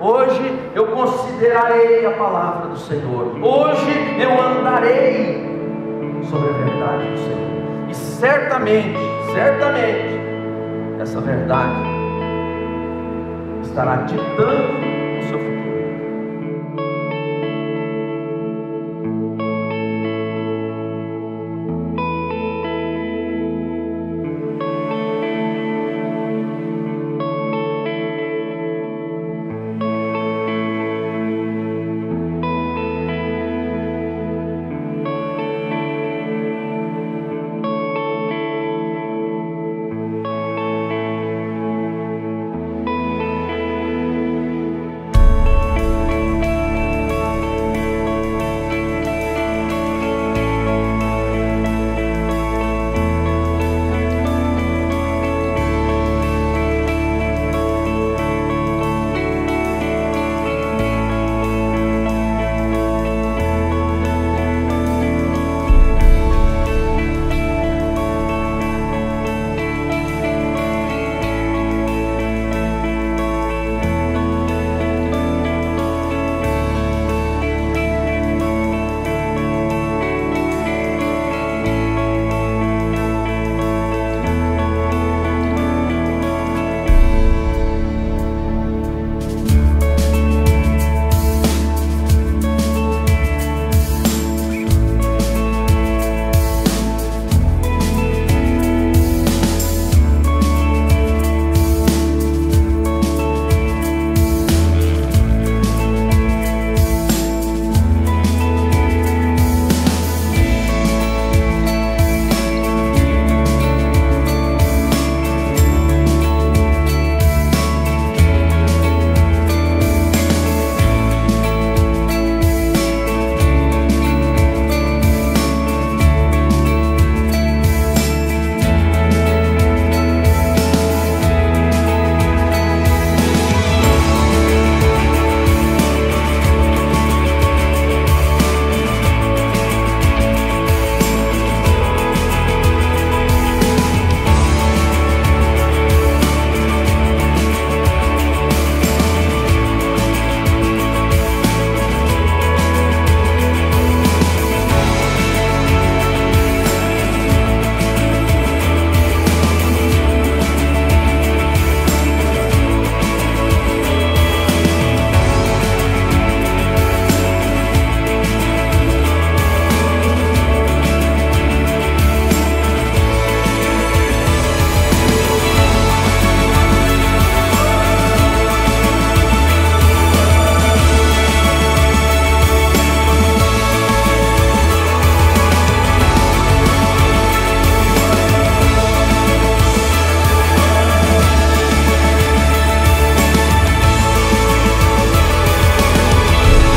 Hoje eu considerarei a palavra do Senhor. Hoje eu andarei sobre a verdade do Senhor. E certamente, certamente, essa verdade estará ditando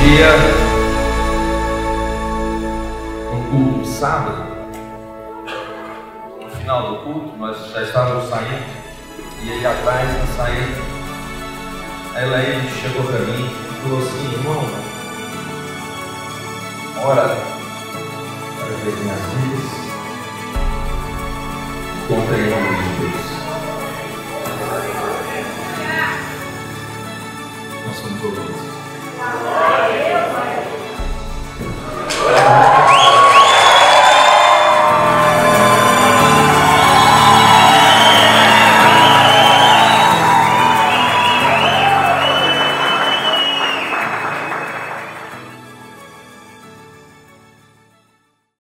dia, no culto de sábado, no final do culto, nós já estávamos saindo, e aí atrás, na saída, a Elaine chegou para mim e falou assim, irmão, ora para ver minhas filhas, contra em nome de Deus. Nós somos ouvintes.